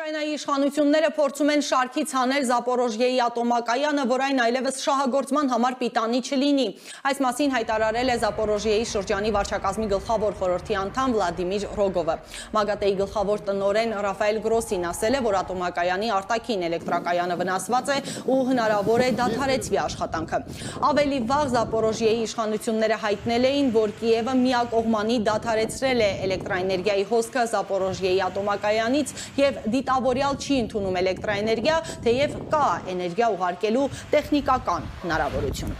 Ուկրաինայի իշխանությունները փորձում են շարքից հանել Զապորոժիեի ատոմակայանը, որ այն այլևս շահագործման համար պիտանի չլինի։ Այս մասին հայտարարել է Զապորոժիեի շրջանի վարչակազմի գլխավոր խորհրդի անդամ Վլադիմիր Ռոգովը։ ՄԱԳԱՏԵ-ի գլխավոր տնօրեն Ռաֆայել Գրոսին ասել է, որ ատոմակայանի արտաքին էլեկտրակայանը վնասված է ու հնարավոր է դադարեցվի աշխատանքը։ Ավելի վաղ Զապորոժիեի իշխանությունները հայտնել էին, որ Կիևը միակողմանի դադարեցրել է էլեկտրաէներգիայի հոսքը Զապորոժիեի ատոմակայանից եւ դիտավորյալ չի ընդունում էլեկտրաէներգիա, թեև կա էներգիա ուղարկելու տեխնիկական հնարավորություն։